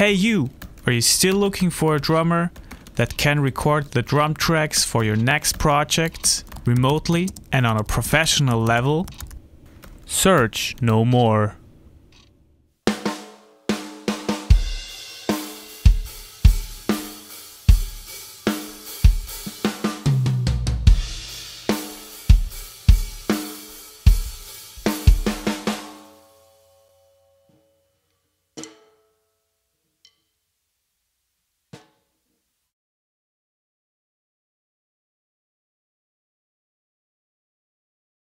Hey you, are you still looking for a drummer that can record the drum tracks for your next project remotely and on a professional level? Search no more.